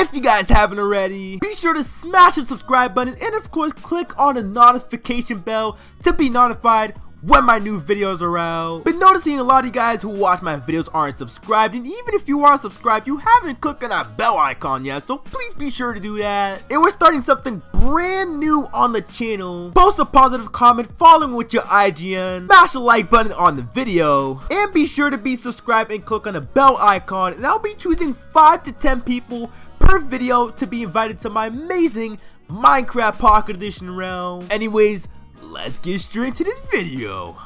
If you guys haven't already, be sure to smash the subscribe button and of course click on the notification bell to be notified when my new videos are out. Been noticing a lot of you guys who watch my videos aren't subscribed and even if you are subscribed you haven't clicked on that bell icon yet so please be sure to do that. And we're starting something brand new on the channel. Post a positive comment following with your IGN, smash the like button on the video, and be sure to be subscribed and click on the bell icon and I'll be choosing 5 to 10 people per video to be invited to my amazing Minecraft Pocket Edition realm. Anyways, let's get straight to this video.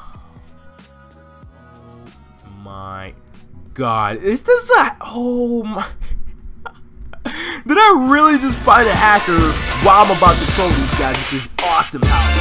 Oh my god, is this a- oh my- Did I really just find a hacker while I'm about to troll these guys with this awesome house?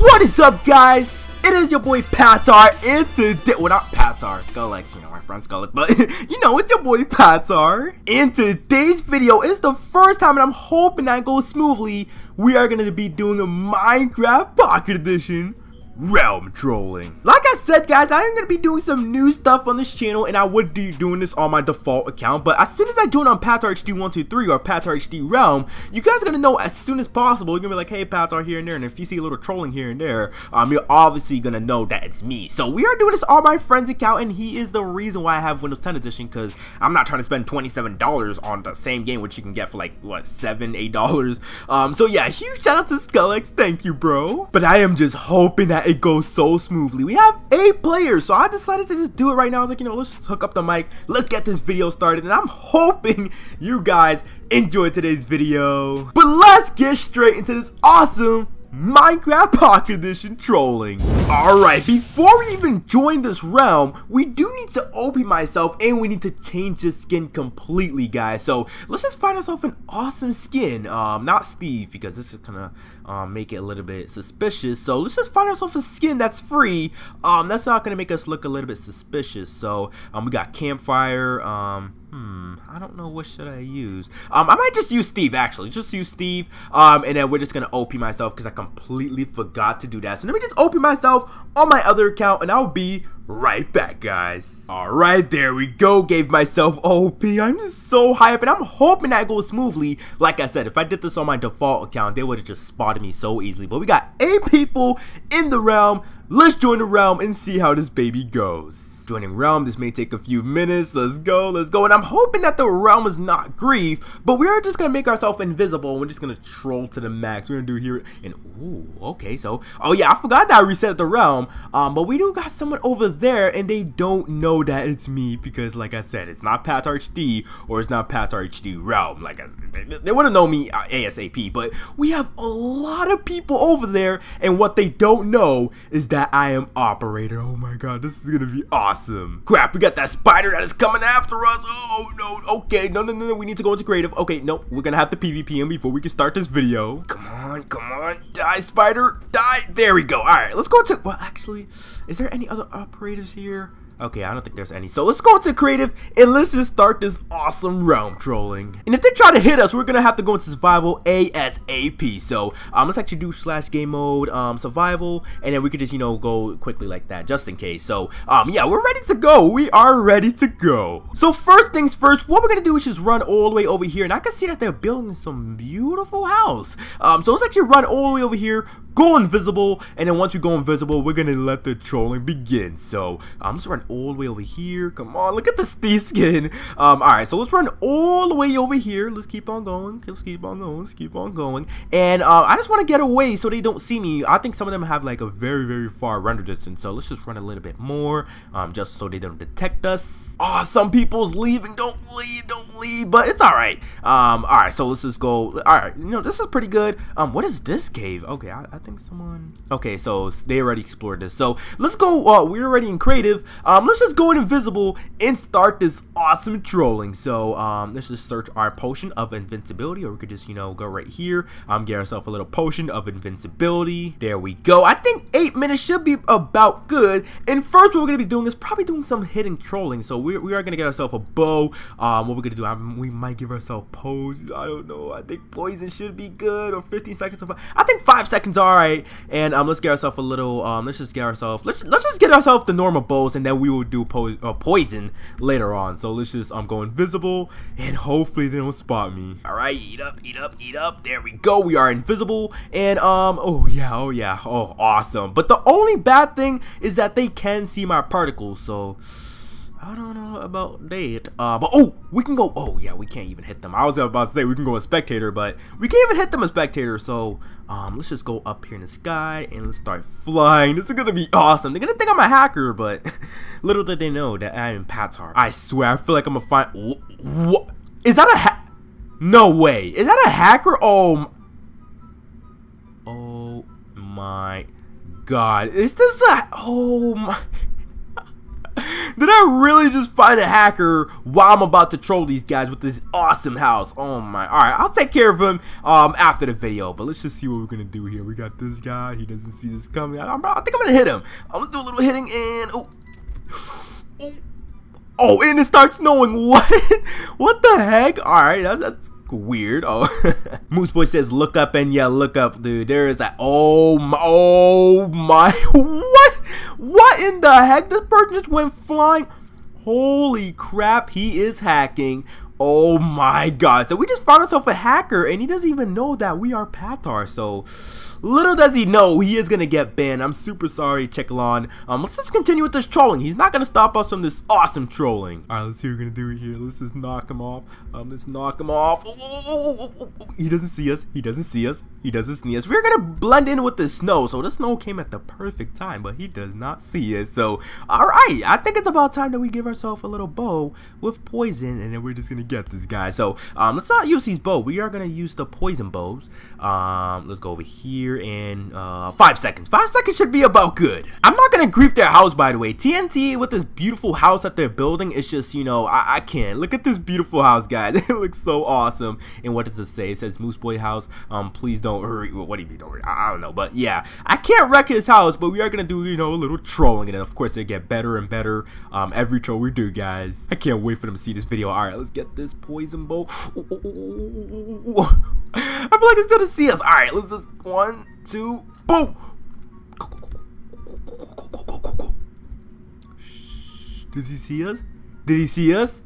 What is up guys? It is your boy Patar, and today, well not Patar, Skullex, you know, my friend Skullex, but you know, it's your boy Patar. In today's video, it's the first time, and I'm hoping that goes smoothly, we are going to be doing a Minecraft Pocket Edition realm trolling. Like I said guys, I am going to be doing some new stuff on this channel and I would be doing this on my default account, but as soon as I join on Patar HD123 or Patar HD Realm, you guys are going to know as soon as possible. You're going to be like, hey Patar here and there, and if you see a little trolling here and there, um, you're obviously going to know that it's me. So we are doing this on my friend's account and he is the reason why I have Windows 10 edition because I'm not trying to spend $27 on the same game which you can get for like, what, 7 $8? Um, so yeah, huge shout out to Skullex, thank you bro. But I am just hoping that it goes so smoothly. We have eight players, so I decided to just do it right now. I was like, you know, let's hook up the mic. Let's get this video started. And I'm hoping you guys enjoyed today's video. But let's get straight into this awesome Minecraft Pocket Edition trolling. Alright, before we even join this realm, we do need to OP myself and we need to change this skin completely, guys. So let's just find ourselves an awesome skin. Um, not Steve, because this is gonna um, make it a little bit suspicious. So let's just find ourselves a skin that's free. Um, that's not gonna make us look a little bit suspicious. So um, we got campfire. Um, Hmm, I don't know what should I use. Um, I might just use Steve actually. Just use Steve. Um, and then we're just gonna OP myself because I completely forgot to do that. So let me just OP myself on my other account, and I'll be right back, guys. All right, there we go. Gave myself OP. I'm so hyped, and I'm hoping that goes smoothly. Like I said, if I did this on my default account, they would have just spotted me so easily. But we got eight people in the realm. Let's join the realm and see how this baby goes joining realm. This may take a few minutes. Let's go, let's go. And I'm hoping that the realm is not grief, but we're just gonna make ourselves invisible. and We're just gonna troll to the max. We're gonna do here and ooh, okay. So oh yeah, I forgot that I reset the realm. Um, but we do got someone over there, and they don't know that it's me because, like I said, it's not Pat HD or it's not Pat HD realm. Like I they, they wouldn't know me ASAP. But we have a lot of people over there, and what they don't know is that I am operator. Oh my god, this is gonna be awesome. Crap, we got that spider that is coming after us. Oh, no. Okay, no, no, no, no. We need to go into creative. Okay, no. We're to have to PvP him before we can start this video. Come on, come on. Die, spider. Die. There we go. All right, let's go to... Well, actually, is there any other operators here? Okay, I don't think there's any. So let's go into creative and let's just start this awesome realm trolling. And if they try to hit us, we're gonna have to go into survival ASAP. So um, let's actually do slash game mode um, survival, and then we could just you know go quickly like that just in case. So um, yeah, we're ready to go. We are ready to go. So first things first, what we're gonna do is just run all the way over here, and I can see that they're building some beautiful house. Um, so let's actually run all the way over here, go invisible, and then once we go invisible, we're gonna let the trolling begin. So I'm um, just run all the way over here. Come on, look at this Steve skin. Um, all right, so let's run all the way over here. Let's keep on going. Let's keep on going. Let's keep on going. And uh, I just want to get away so they don't see me. I think some of them have like a very, very far render distance. So let's just run a little bit more, um, just so they don't detect us. Oh, some people's leaving. Don't leave. Don't But it's all right. Um, all right, so let's just go. All right, you know this is pretty good. Um, what is this cave? Okay, I, I think someone. Okay, so they already explored this. So let's go. Uh, we're already in creative. Um, let's just go in invisible and start this awesome trolling. So um, let's just search our potion of invincibility, or we could just, you know, go right here, um, get ourselves a little potion of invincibility. There we go. I think eight minutes should be about good. And first, what we're gonna be doing is probably doing some hidden trolling. So we, we are gonna get ourselves a bow. Um, what we're gonna do, um, we might give ourselves pose. I don't know. I think poison should be good, or 15 seconds of. I think five seconds, all right. And um, let's get ourselves a little. Um, let's just get ourselves. Let's let's just get ourselves the normal bows, and then we will do po uh, poison later on. So let's just um go invisible, and hopefully they don't spot me. All right, eat up, eat up, eat up. There we go. We are invisible, and um, oh yeah, oh yeah, oh awesome. But the only bad thing is that they can see my particles. So. I don't know about that. Uh, but oh, we can go. Oh yeah, we can't even hit them. I was about to say we can go a spectator, but we can't even hit them a spectator. So um, let's just go up here in the sky and let's start flying. This is gonna be awesome. They're gonna think I'm a hacker, but little did they know that I am Patar. I swear, I feel like I'm gonna find. What is that a ha No way. Is that a hacker? Oh. Oh my God. Is this a? Oh my. I really just find a hacker while I'm about to troll these guys with this awesome house? Oh my. Alright, I'll take care of him um, after the video. But let's just see what we're to do here. We got this guy. He doesn't see this coming. I, I think I'm to hit him. I'm going to do a little hitting and... Oh. oh. Oh, and it starts snowing. What? what the heck? Alright, that's, that's weird. Oh, Moose Boy says, "Look up and yeah, look up, dude." There is that. Oh, oh my! Oh my! What? What in the heck? This bird just went flying. Holy crap! He is hacking. Oh my god. So we just found ourselves a hacker and he doesn't even know that we are Patar. So little does he know he is going to get banned. I'm super sorry, Checkalon. Um, let's just continue with this trolling. He's not going to stop us from this awesome trolling. All right, let's see what we're going to do here. Let's just knock him off. Um, let's knock him off. He doesn't see us. He doesn't see us. He doesn't see us. We're going to blend in with the snow. So the snow came at the perfect time, but he does not see us. So, all right. I think it's about time that we give ourselves a little bow with poison and then we're just going to get this guy. So um, let's not use these bows. We are gonna use the poison bows. Um, let's go over here in uh, five seconds. Five seconds should be about good. I'm not gonna grief their house, by the way. TNT with this beautiful house that they're building, it's just you know I, I can't look at this beautiful house, guys. it looks so awesome. And what does it say? It says Moose Boy House. Um, please don't hurry. What do you mean don't hurry? I, I don't know, but yeah, I can't wreck his house, but we are gonna do you know a little trolling, and of course it get better and better um every troll we do, guys. I can't wait for them to see this video. All right, let's get this poison bow. I feel like it's gonna see us. All right, let's just one, two, boom. Does he see us? Did he see us?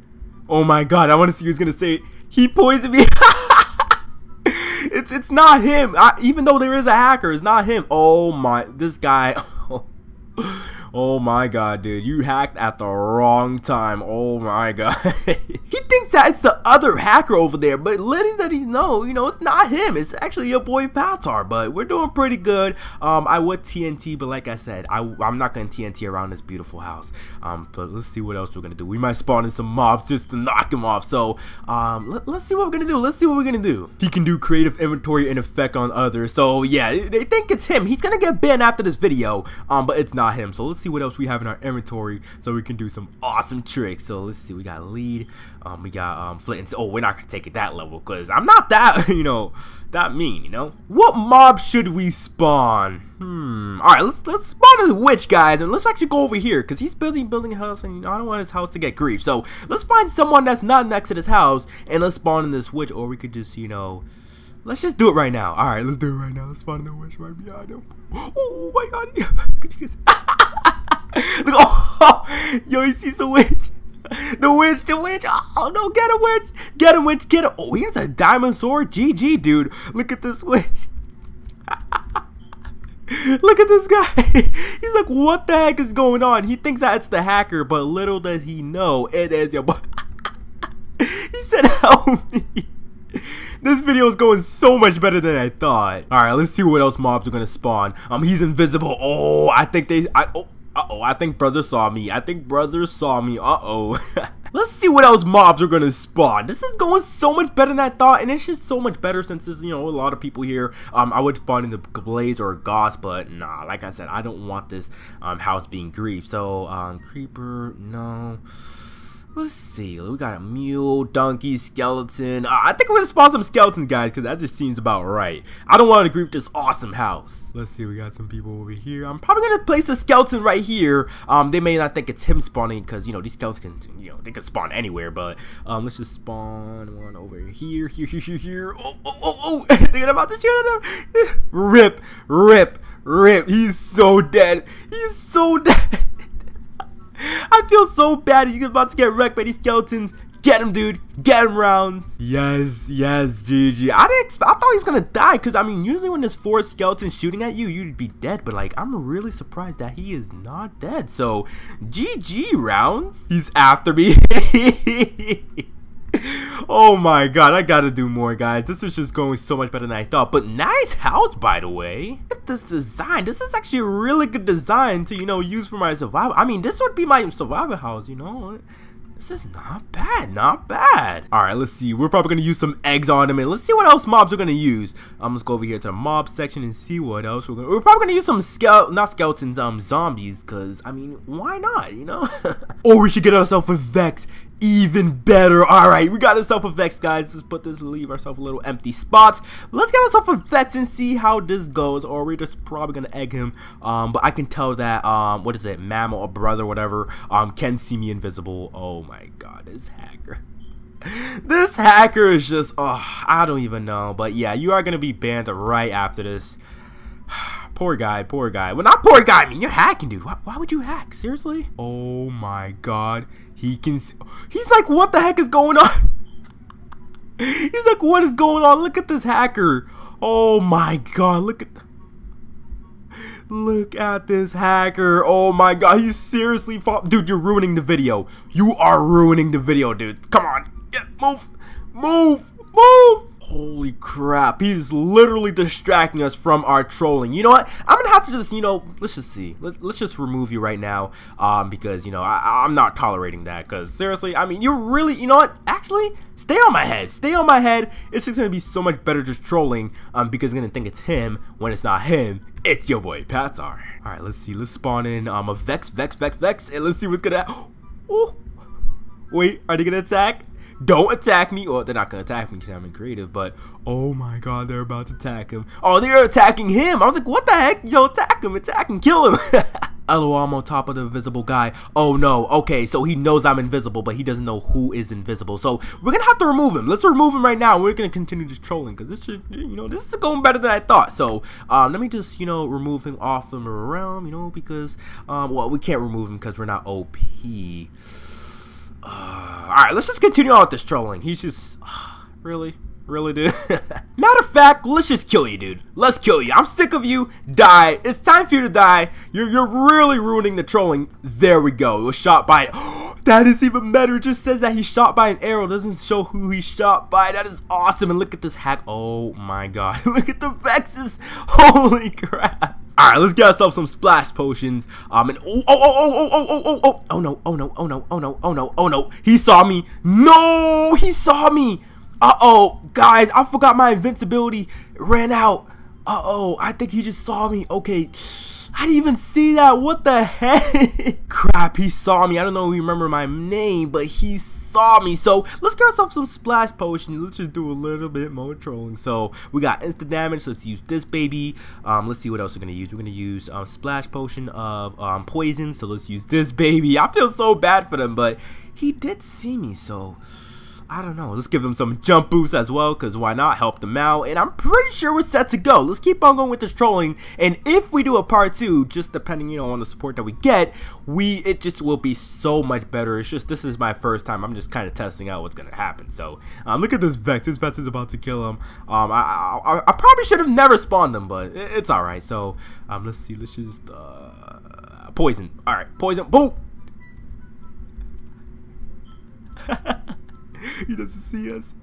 Oh my god, I want to see who's gonna say he poisoned me. it's it's not him. I, even though there is a hacker, it's not him. Oh my, this guy. Oh my god, dude. You hacked at the wrong time. Oh my god. he thinks that it's the other hacker over there, but letting that he know, you know, it's not him. It's actually your boy Patar, but we're doing pretty good. Um, I would TNT, but like I said, I, I'm not going to TNT around this beautiful house. Um, but let's see what else we're going to do. We might spawn in some mobs just to knock him off. So, um, let, us see what we're going to do. Let's see what we're going to do. He can do creative inventory and effect on others. So, yeah, they think it's him. He's going to get banned after this video, um, but it's not him. So, let's see what else we have in our inventory so we can do some awesome tricks. So let's see, we got lead, um, we got um, flint. oh, we're not gonna take it that level because I'm not that, you know, that mean, you know. What mob should we spawn? Hmm. All right, let's let's spawn a witch, guys, and let's actually go over here because he's building building a house, and I don't want his house to get grief. So let's find someone that's not next to this house, and let's spawn in this witch, or we could just, you know. Let's just do it right now. All right, let's do it right now. Let's spawn the witch right behind him. Oh my god. Look, oh, yo, he sees the witch. The witch, the witch. Oh no, get a witch. Get a witch, get a. Oh, he has a diamond sword. GG, dude. Look at this witch. Look at this guy. He's like, what the heck is going on? He thinks that it's the hacker, but little does he know it is your boy. he said, help me. This video is going so much better than I thought. All right, let's see what else mobs are gonna spawn. Um, he's invisible. Oh, I think they. I. Oh. Uh-oh, I think brother saw me. I think brother saw me. Uh-oh. Let's see what else mobs are gonna spawn. This is going so much better than I thought, and it's just so much better since there's, you know, a lot of people here. Um, I would spawn in the Blaze or Ghast, but nah, like I said, I don't want this um, house being grief. So, um, Creeper, no. Let's see. We got a mule, donkey, skeleton. Uh, I think we're gonna spawn some skeletons, guys, because that just seems about right. I don't want to with this awesome house. Let's see. We got some people over here. I'm probably gonna place a skeleton right here. Um, they may not think it's him spawning because you know these skeletons can, you know, they can spawn anywhere. But um, let's just spawn one over here, here, here, here, here. Oh, oh, oh, oh! Thinking about to shoot at him. rip, rip, rip. He's so dead. He's so dead. I feel so bad. He's about to get wrecked by these skeletons. Get him, dude. Get him rounds. Yes, yes, GG. I didn't. I thought he was gonna die because I mean, usually when there's four skeletons shooting at you, you'd be dead. But like, I'm really surprised that he is not dead. So, GG rounds. He's after me. oh my god, I gotta do more, guys. This is just going so much better than I thought. But nice house, by the way. Look at this design. This is actually a really good design to, you know, use for my survival. I mean, this would be my survival house, you know? This is not bad, not bad. All right, let's see. We're probably gonna use some eggs on him, and let's see what else mobs we're gonna use. Um, let's go over here to the mob section and see what else we're gonna. We're probably gonna use some skeleton, not skeletons, um, zombies, cause I mean, why not? You know? or we should get ourselves a Vex even better. All right, we got ourselves Vex, guys. Let's put this, leave ourselves a little empty spots. Let's get ourselves Vex and see how this goes. Or we're just probably gonna egg him. Um, but I can tell that um, what is it, Mammal or brother, whatever, um, can see me invisible. Oh my God, this hacker. This hacker is just, oh, I don't even know. But yeah, you are gonna be banned right after this. poor guy, poor guy. Well, not poor guy. I mean, you're hacking, dude. Why, why would you hack? Seriously? Oh my God. He can. He's like, what the heck is going on? He's like, what is going on? Look at this hacker. Oh my god, look at. Look at this hacker. Oh my god, he's seriously. Dude, you're ruining the video. You are ruining the video, dude. Come on. Yeah, move. Move. Move. Holy crap, he's literally distracting us from our trolling. You know what? I'm gonna have to just, you know, let's just see. Let, us just remove you right now, um, because, you know, I, I'm not tolerating that, because seriously, I mean, you're really, you know what? Actually, stay on my head. Stay on my head. It's just gonna be so much better just trolling, um, because you're gonna think it's him when it's not him. It's your boy, Patar. Alright, let's see. Let's spawn in, um, a Vex, Vex, Vex, Vex, and let's see what's gonna Oh! Wait, are they gonna attack? Don't attack me. Well, they're not gonna attack me because I'm in creative, but oh my god, they're about to attack him. Oh, they're attacking him. I was like, what the heck? Yo, attack him, attack him, kill him. LOL, I'm on top of the invisible guy. Oh no, okay, so he knows I'm invisible, but he doesn't know who is invisible. So we're gonna have to remove him. Let's remove him right now. We're gonna continue just trolling because this should, you know, this is going better than I thought. So um, let me just, you know, remove him off the realm, you know, because, um, well, we can't remove him because we're not OP. Uh, Alright, let's just continue on with this trolling. He's just... Uh, really? Really, dude? Matter of fact, let's just kill you, dude. Let's kill you. I'm sick of you. Die. It's time for you to die. You're, you're really ruining the trolling. There we go. It was shot by... that is even better. It just says that he's shot by an arrow. It doesn't show who he shot by. That is awesome. And look at this hack. Oh, my God. look at the vexes. Holy crap. All right, let's get ourselves some splash potions. Um, and oh, oh, oh, oh, oh, oh, oh, oh, oh, no, oh no, oh no, oh no, oh no, oh no. He saw me. No, he saw me. Uh oh, guys, I forgot my invincibility ran out. Uh oh, I think he just saw me. Okay. I didn't even see that. What the heck? Crap, he saw me. I don't know if you remember my name, but he saw me. So let's get ourselves some splash potions. Let's just do a little bit more trolling. So we got instant damage. Let's use this baby. Um, let's see what else we're gonna use. We're gonna use um, splash potion of um, poison. So let's use this baby. I feel so bad for them, but he did see me. So I don't know. Let's give them some jump boosts as well, because why not help them out? And I'm pretty sure we're set to go. Let's keep on going with this trolling. And if we do a part two, just depending, you know, on the support that we get, we it just will be so much better. It's just this is my first time. I'm just kind of testing out what's gonna happen. So um, look at this Vex. This Vex is about to kill him. Um, I I, I probably should have never spawned them, but it's all right. So um, let's see. Let's just uh, poison. All right, poison. Boom. he doesn't see us.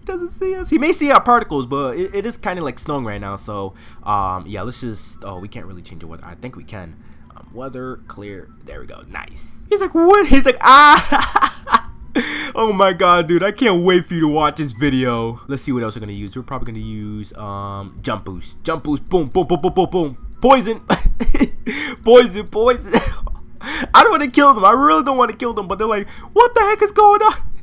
He doesn't see us. He may see our particles, but it, it is kind of like snowing right now. So, um, yeah, let's just. Oh, we can't really change the weather. I think we can. Um, weather clear. There we go. Nice. He's like, what? He's like, ah. oh my god, dude. I can't wait for you to watch this video. Let's see what else we're going to use. We're probably going to use um, jump boost. Jump boost. Boom, boom, boom, boom, boom, boom. Poison. poison, poison. I don't want to kill them. I really don't want to kill them, but they're like, what the heck is going on?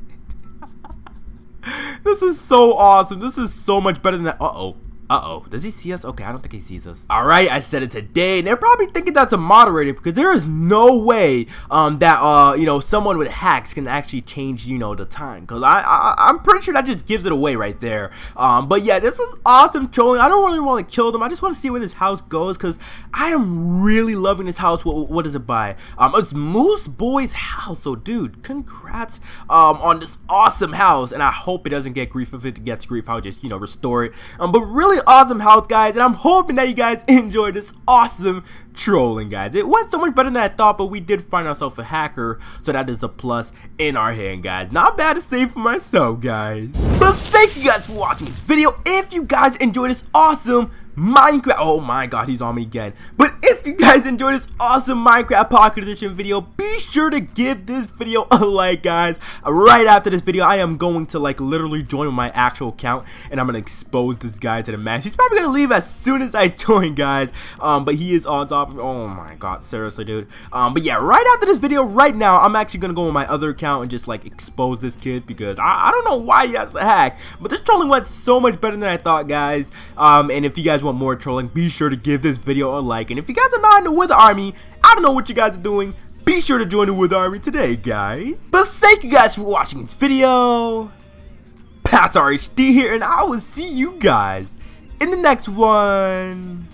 This is so awesome. This is so much better than that. Uh-oh. Uh-oh, does he see us? Okay, I don't think he sees us. Alright, I said it today, and they're probably thinking that's a moderator because there is no way um, that, uh, you know, someone with hacks can actually change, you know, the time. Because I, I, I'm pretty sure that just gives it away right there. Um, but yeah, this is awesome trolling. I don't really want to kill them. I just want to see where this house goes because I am really loving this house. What, what is it by? Um, it's Moose Boy's house. So, dude, congrats um, on this awesome house. And I hope it doesn't get grief. If it gets grief, I'll just, you know, restore it. Um, but really really awesome house, guys, and I'm hoping that you guys enjoyed this awesome trolling, guys. It went so much better than I thought, but we did find ourselves a hacker, so that is a plus in our hand, guys. Not bad to say for myself, guys. But thank you guys for watching this video. If you guys enjoyed this awesome Minecraft. Oh my god, he's on me again. But if you guys enjoyed this awesome Minecraft Pocket Edition video, be sure to give this video a like, guys. Right after this video, I am going to like literally join my actual account and I'm going to expose this guy to the max. He's probably going to leave as soon as I join, guys. Um, but he is on top Oh my god, seriously, dude. Um, but yeah, right after this video, right now, I'm actually going to go on my other account and just like expose this kid because I, I don't know why he has the hack. But this trolling went so much better than I thought, guys. Um, and if you guys want more trolling, be sure to give this video a like. And if you guys are not in the Wither Army, I don't know what you guys are doing. Be sure to join the Wither Army today, guys. But thank you guys for watching this video. Patar HD here, and I will see you guys in the next one.